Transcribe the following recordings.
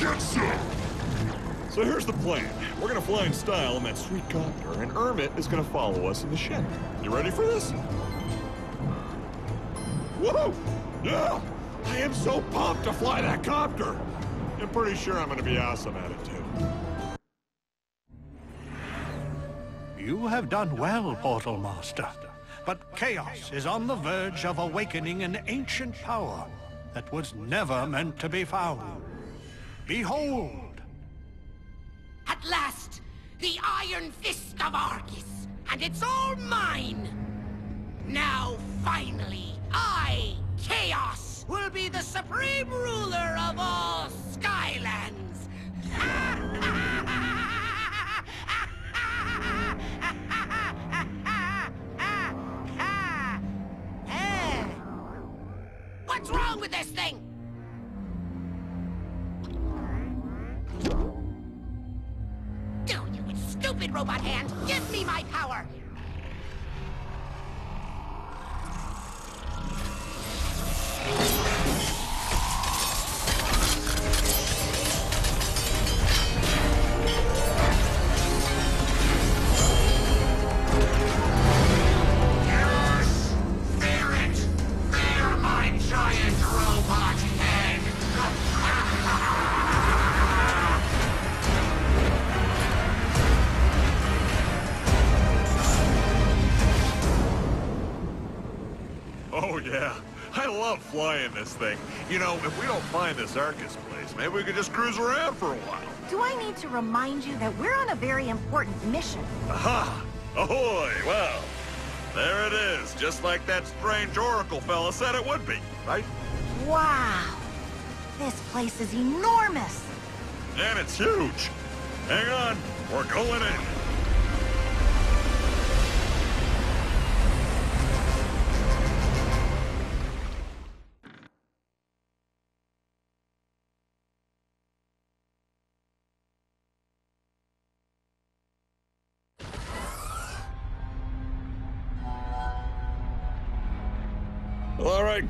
Get some! So here's the plan. We're gonna fly in style in that sweet copter, and Ermit is gonna follow us in the ship. You ready for this? Whoa! Yeah! I am so pumped to fly that copter! I'm pretty sure I'm gonna be awesome at it, too. You have done well, Portal Master. But Kaos is on the verge of awakening an ancient power that was never meant to be found. Behold! At last, the Iron Fist of Arkus, and it's all mine! Now, finally, I, Kaos, will be the supreme ruler of all Skylands! Eh. What's wrong with this thing? Stupid robot hand! Give me my power! This thing. You know, if we don't find this Arkus place, maybe we could just cruise around for a while. Do I need to remind you that we're on a very important mission? Aha! Ahoy! Well, there it is, just like that strange Oracle fella said it would be, right? Wow! This place is enormous! And it's huge. Hang on, we're going in.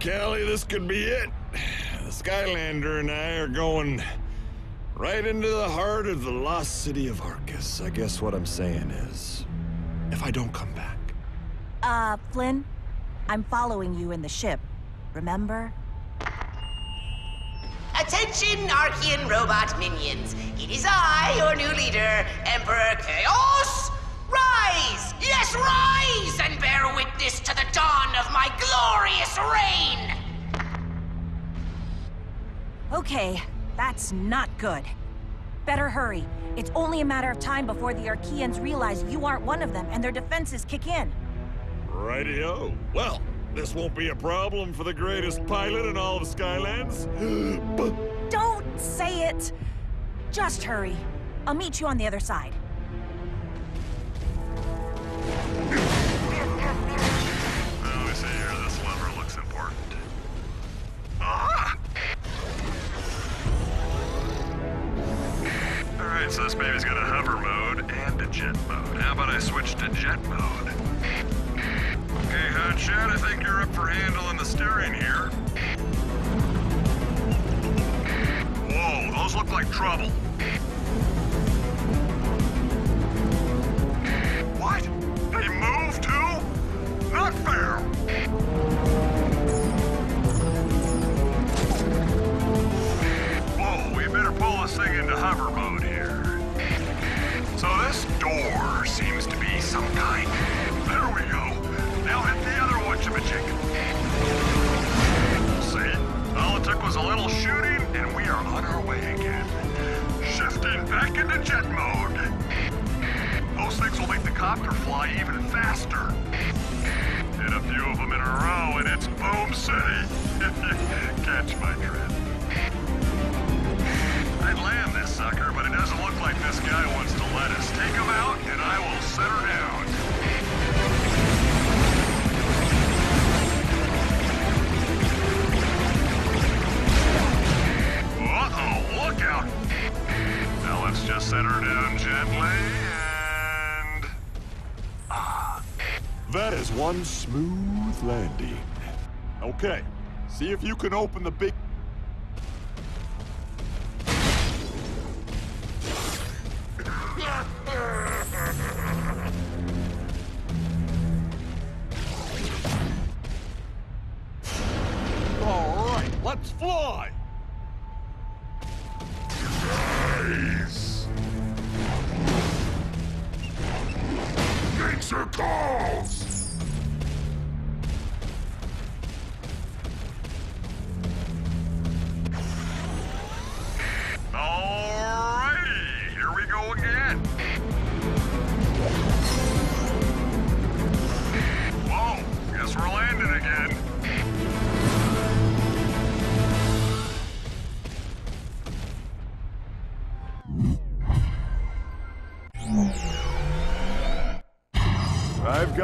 Cali, this could be it. The Skylander and I are going right into the heart of the lost city of Arkus. I guess what I'm saying is, if I don't come back. Uh, Flynn? I'm following you in the ship. Remember? Attention, Arkeyan robot minions. It is I, your new leader, Emperor Kaos! Rise! Yes, rise! And bear witness to the dawn of my glorious reign! Okay, that's not good. Better hurry. It's only a matter of time before the Arkeyans realize you aren't one of them and their defenses kick in. Rightio. Well, this won't be a problem for the greatest pilot in all of Skylands. but Don't say it! Just hurry. I'll meet you on the other side. So this baby's got a hover mode and a jet mode. How about I switch to jet mode? Hotshot, I think you're up for handling the steering here. Whoa, those look like trouble. Was a little shooting, and we are on our way again. Shifting back into jet mode. Those things will make the copter fly even faster. Hit a few of them in a row, and it's Boom City. Catch my drift. I'd land this sucker, but it doesn't look like this guy wants to let us. Take him out, and I will set her down. Center down gently, and... Ah. That is one smooth landing. Okay, see if you can open the big...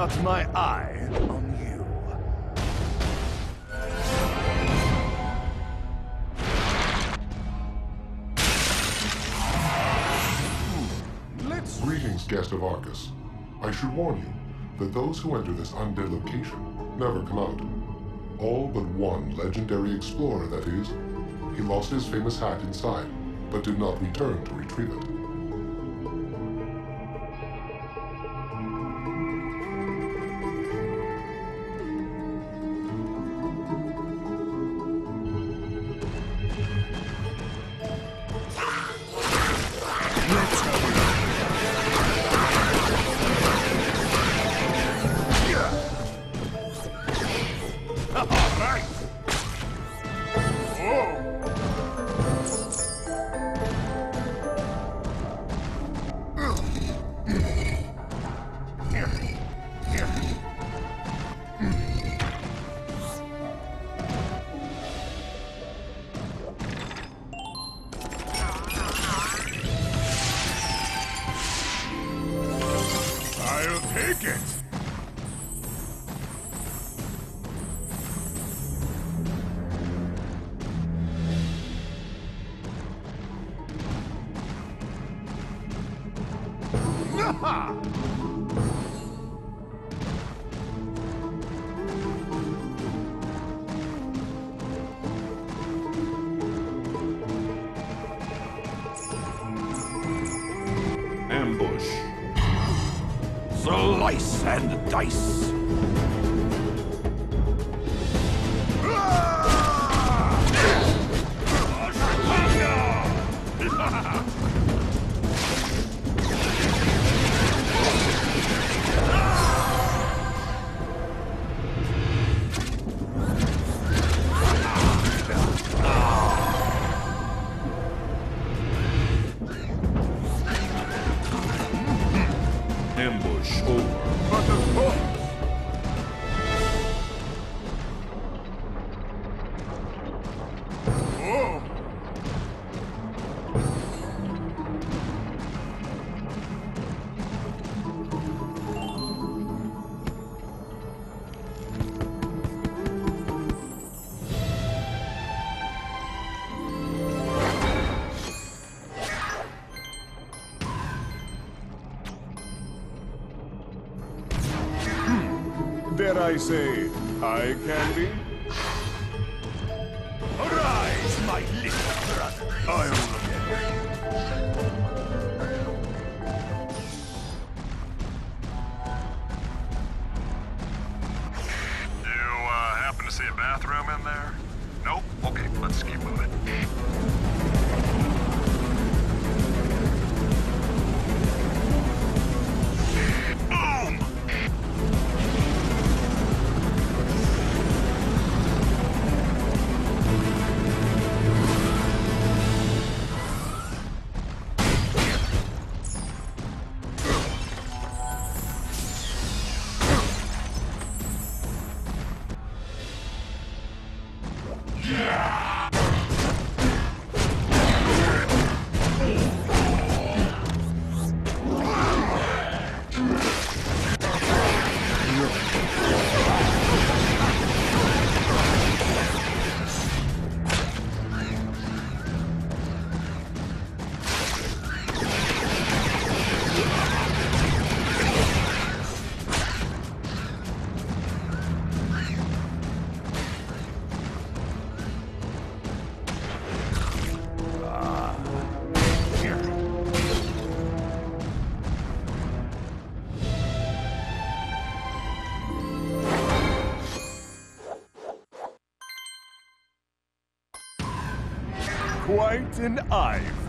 got my eye on you. Let's. Greetings, guest of Arkus. I should warn you that those who enter this undead location never come out. All but one legendary explorer, that is. He lost his famous hat inside, but did not return to retrieve it. Ambush. Slice and dice. I say, I can Arise, quite an eyeful.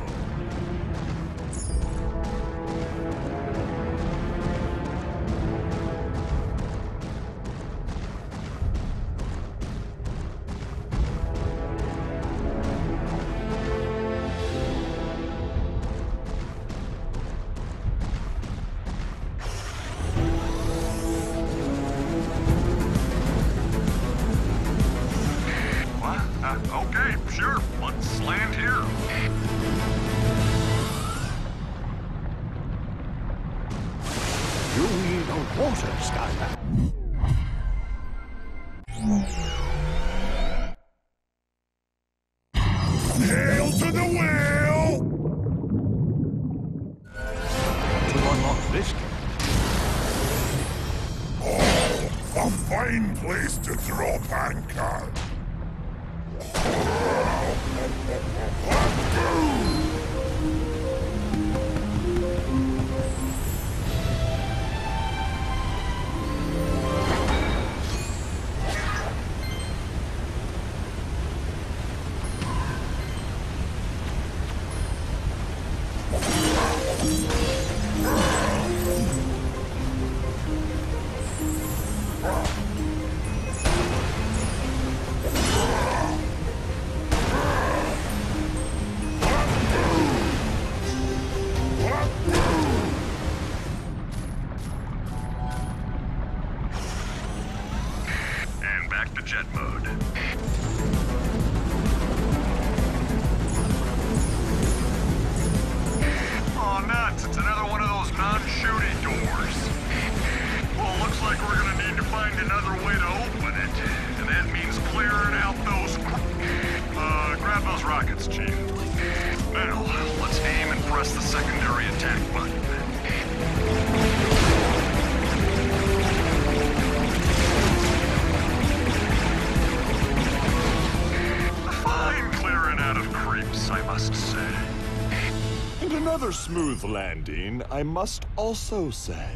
Smooth landing, I must also say.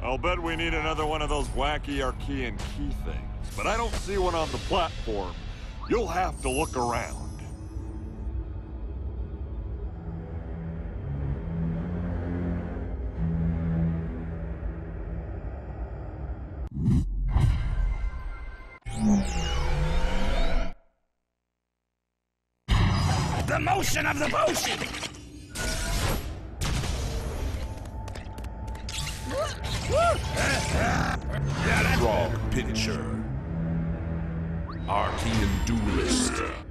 I'll bet we need another one of those wacky Arkeyan key things, but I don't see one on the platform. You'll have to look around. The motion of the potion! Frog Pincher. Arkeyan Duelist.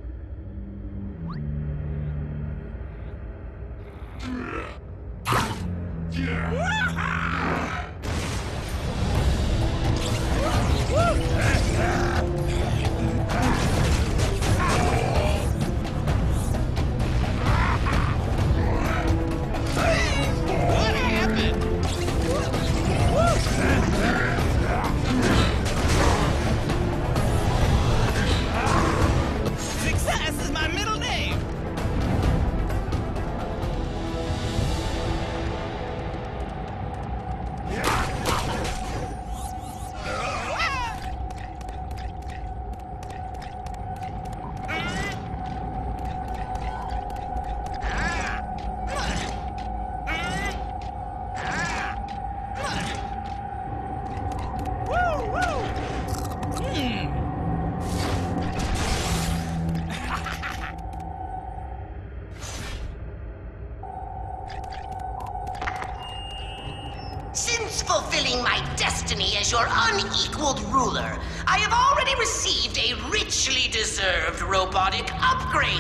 Your unequaled ruler, I have already received a richly deserved robotic upgrade.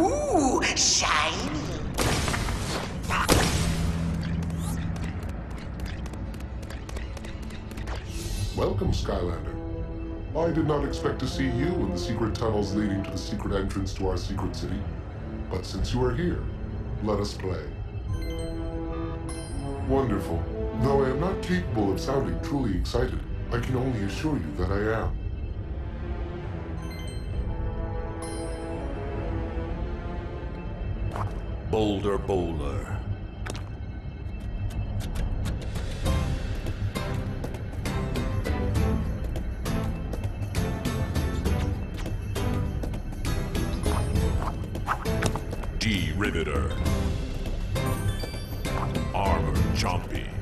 Ooh, shiny. Welcome, Skylander. I did not expect to see you in the secret tunnels leading to the secret entrance to our secret city. But since you are here, let us play. Wonderful. Though I am not capable of sounding truly excited, I can only assure you that I am. Boulder Bowler. D-Riveter. Armor Chompy.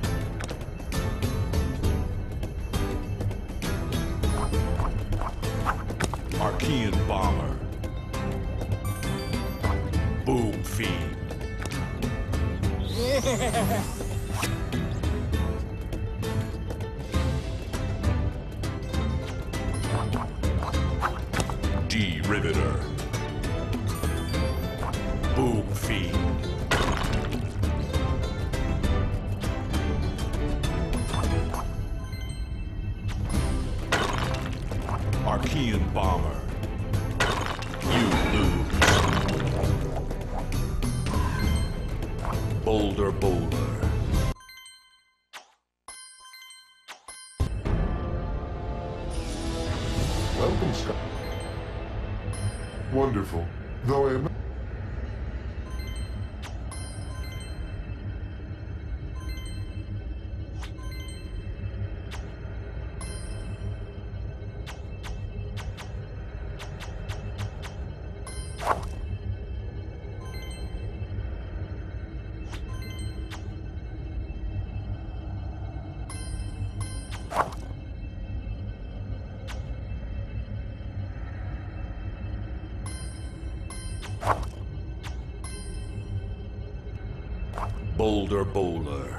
European bomber. Boom feed. Your Bowler.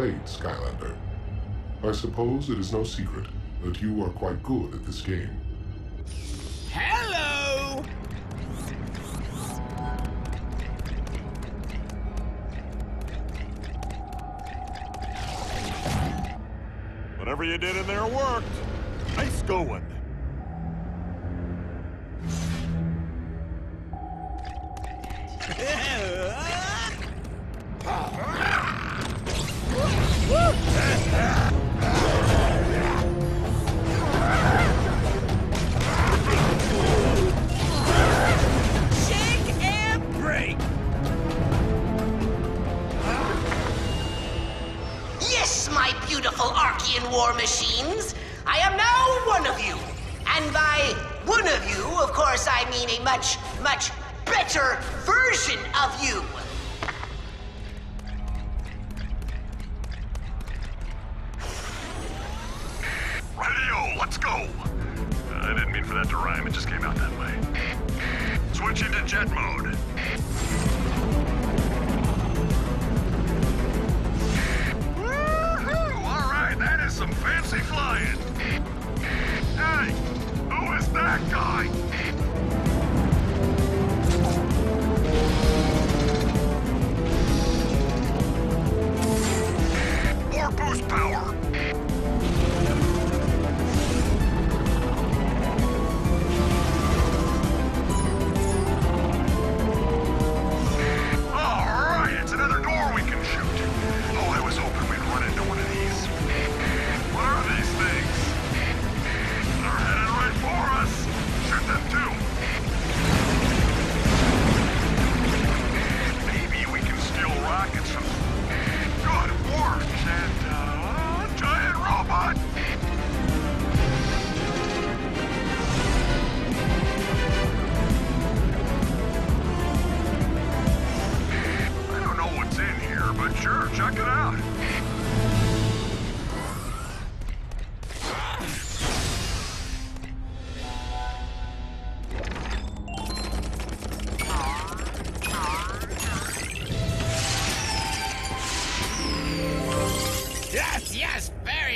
played Skylander. I suppose it is no secret that you are quite good at this game. Hello! Whatever you did in there worked. Nice going. Into jet mode. All right, that is some fancy flying. Hey, who is that guy? More boost power.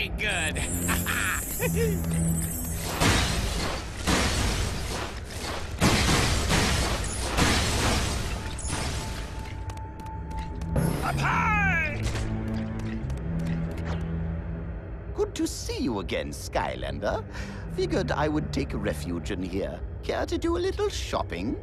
Good. Up high! Good to see you again, Skylander. Figured I would take refuge in here. Care to do a little shopping?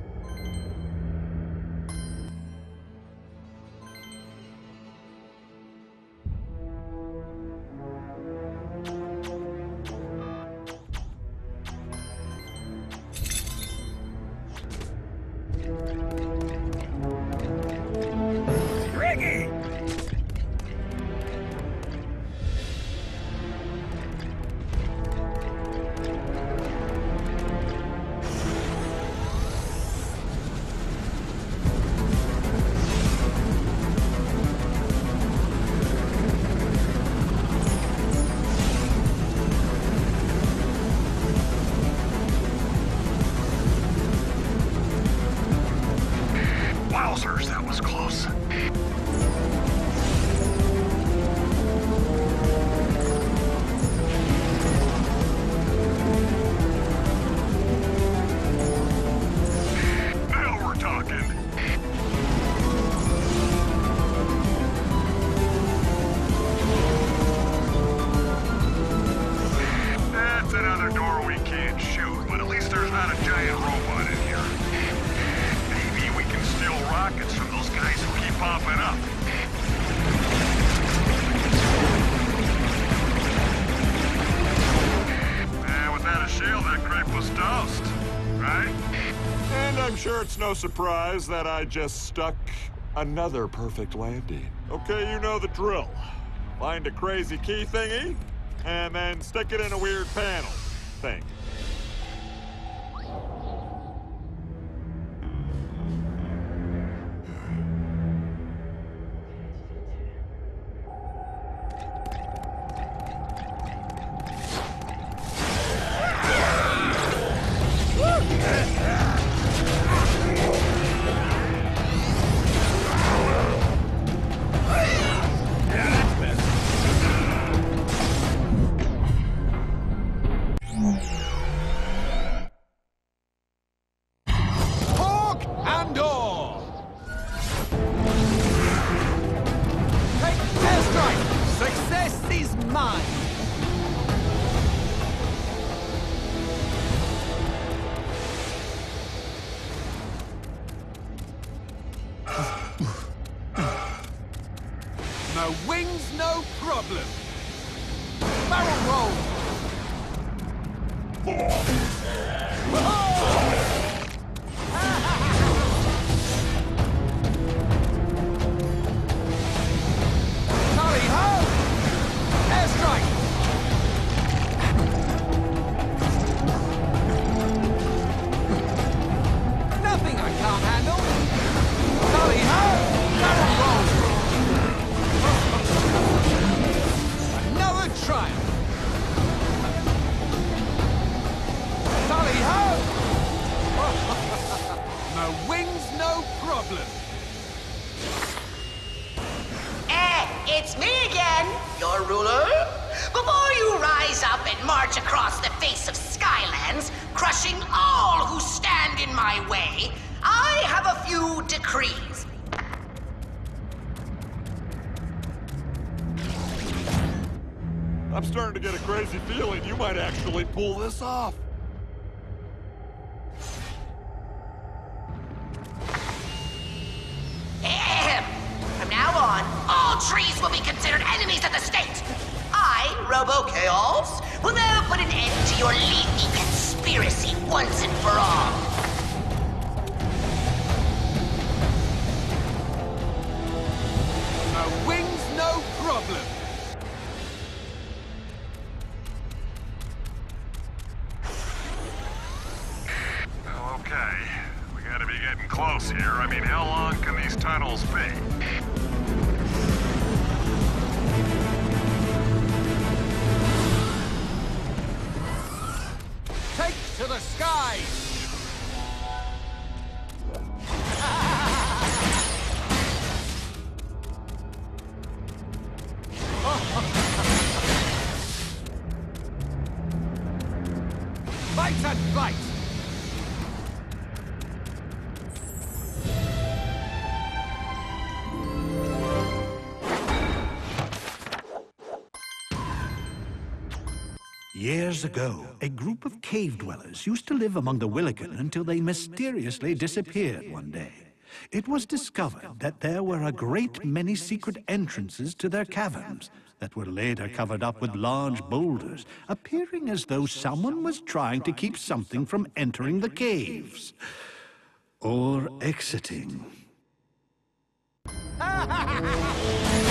That surprise that I just stuck another perfect landing. Okay, you know the drill. Find a crazy key thingy, and then stick it in a weird panel thing. Ruler. Before you rise up and march across the face of Skylands, crushing all who stand in my way, I have a few decrees. I'm starting to get a crazy feeling you might actually pull this off. Fight and flight! Years ago, a group of cave dwellers used to live among the Wilikin until they mysteriously disappeared one day. It was discovered that there were a great many secret entrances to their caverns that were later covered up with large boulders, appearing as though someone was trying to keep something from entering the caves. Or exiting.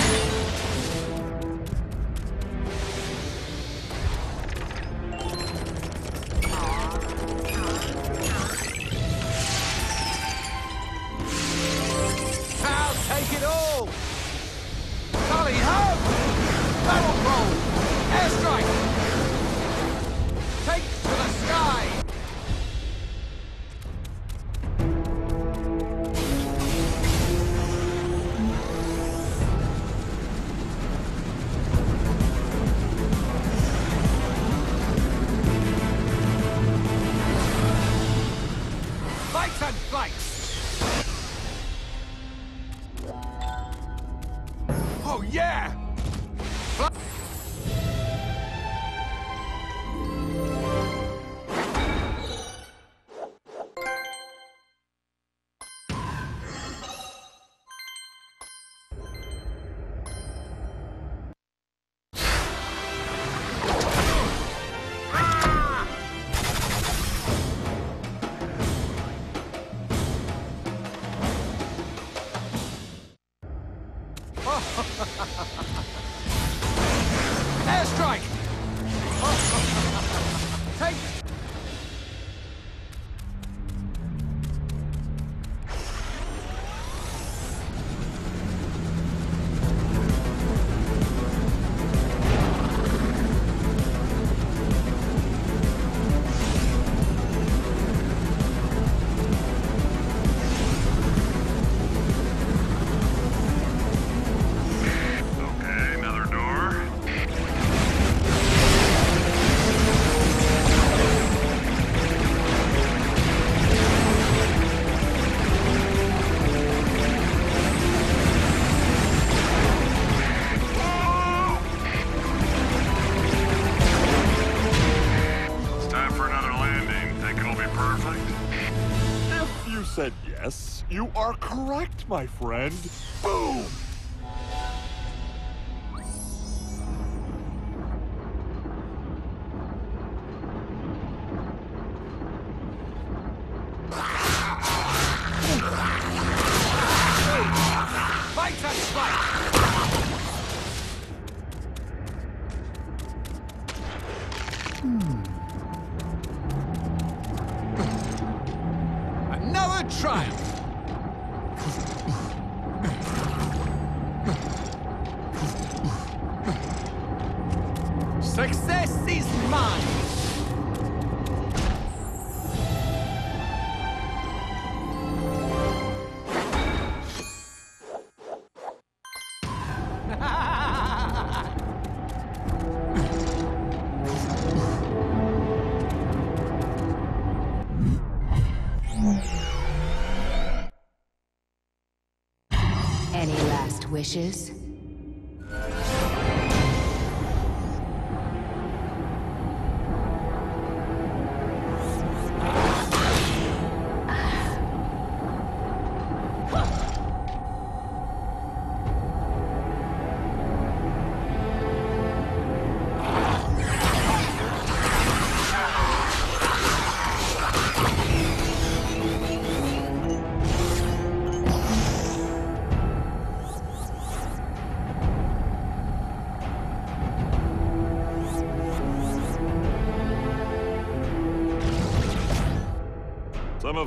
my friend. wishes?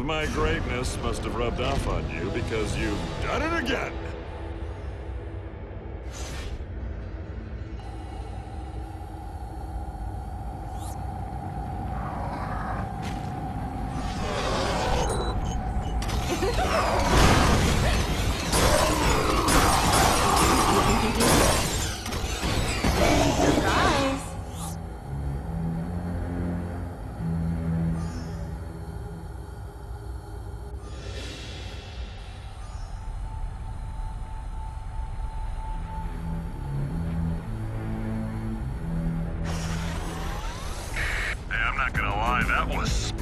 my greatness must have rubbed off on you because you've done it again. That was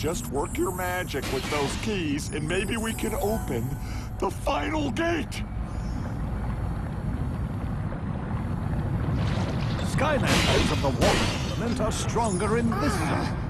Just work your magic with those keys, and maybe we can open the final gate. Skynet of the water meant are stronger in this zone.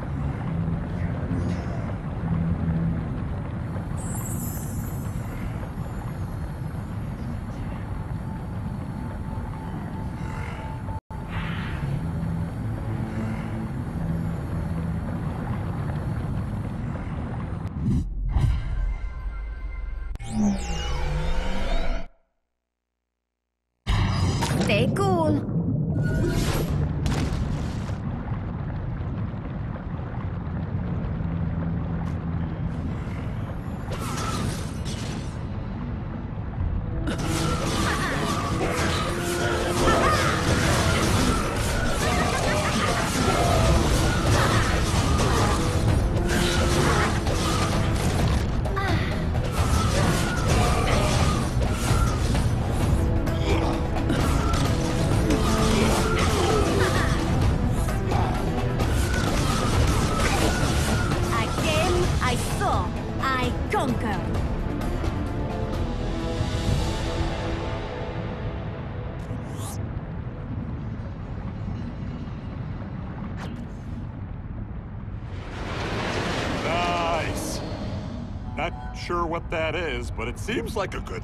Sure what that is, but it seems like a good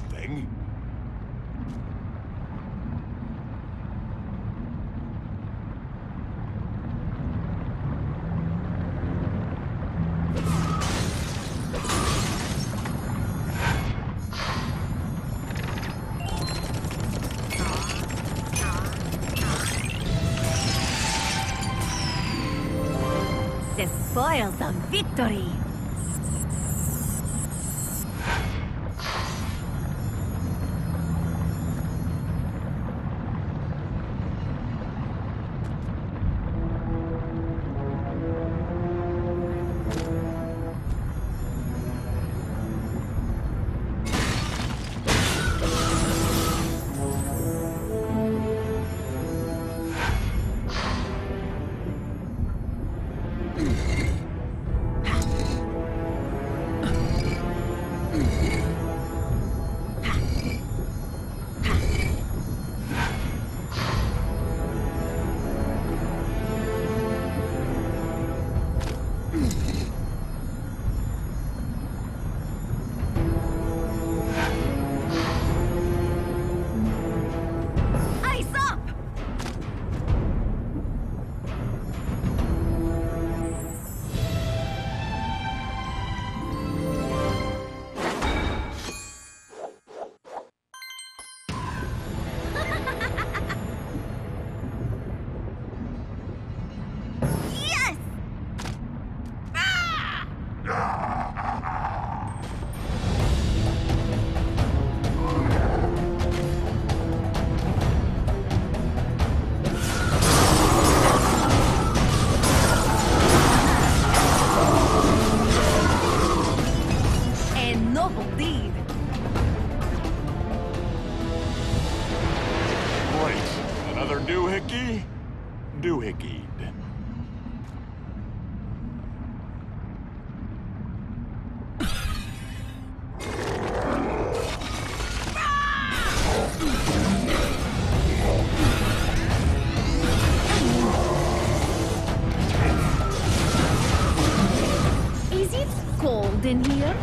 in here?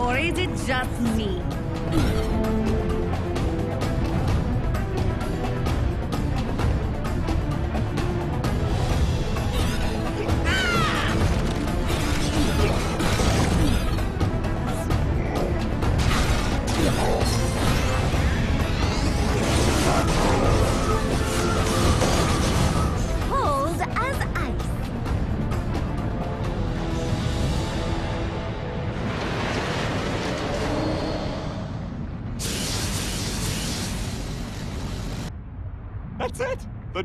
Or is it just me?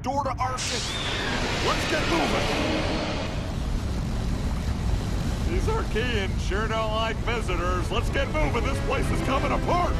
Door to Arkus! Let's get moving! These Arkeyans sure don't like visitors. Let's get moving. This place is coming apart.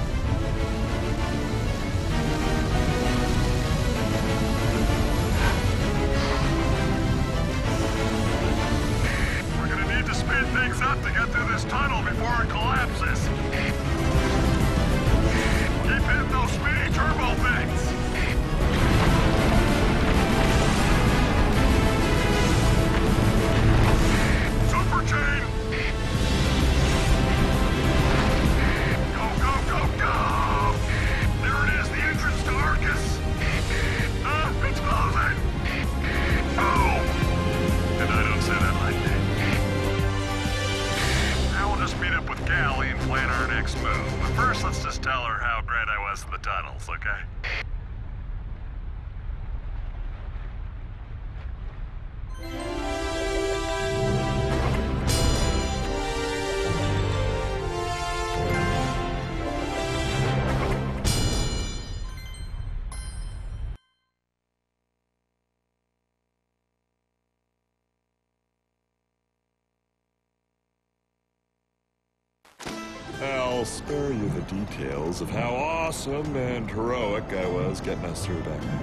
Details of how awesome and heroic I was getting us through back there.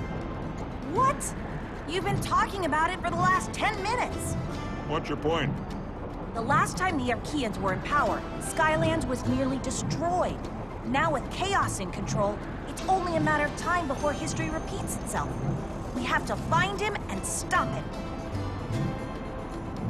What? You've been talking about it for the last 10 minutes. What's your point? The last time the Arkeyans were in power, Skylands was nearly destroyed. Now with Kaos in control, it's only a matter of time before history repeats itself. We have to find him and stop it.